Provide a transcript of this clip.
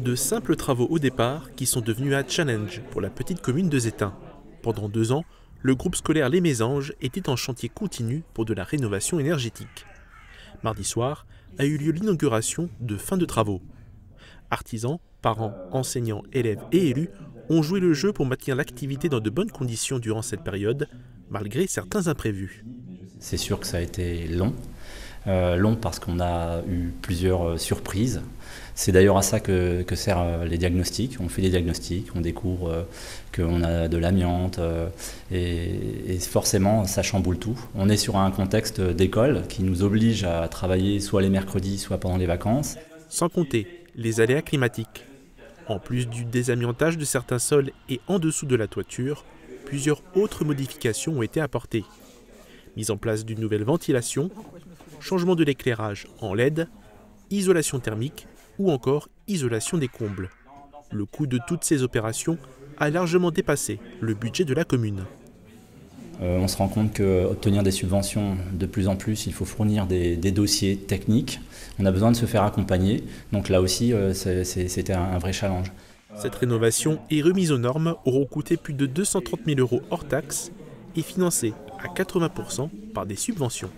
De simples travaux au départ qui sont devenus un challenge pour la petite commune de Zétain. Pendant deux ans, le groupe scolaire Les Mésanges était en chantier continu pour de la rénovation énergétique. Mardi soir a eu lieu l'inauguration de fin de travaux. Artisans, parents, enseignants, élèves et élus ont joué le jeu pour maintenir l'activité dans de bonnes conditions durant cette période, malgré certains imprévus. C'est sûr que ça a été long. Euh, long parce qu'on a eu plusieurs euh, surprises. C'est d'ailleurs à ça que, servent euh, les diagnostics. On fait des diagnostics, on découvre qu'on a de l'amiante et, forcément ça chamboule tout. On est sur un contexte d'école qui nous oblige à travailler soit les mercredis, soit pendant les vacances. Sans compter les aléas climatiques. En plus du désamiantage de certains sols et en dessous de la toiture, plusieurs autres modifications ont été apportées. Mise en place d'une nouvelle ventilation, changement de l'éclairage en LED, isolation thermique ou encore isolation des combles. Le coût de toutes ces opérations a largement dépassé le budget de la commune. Euh, on se rend compte qu'obtenir des subventions, de plus en plus, il faut fournir des, dossiers techniques. On a besoin de se faire accompagner. Donc là aussi, euh, c'était un, vrai challenge. Cette rénovation et remise aux normes auront coûté plus de 230 000 euros hors taxes et financée à 80% par des subventions.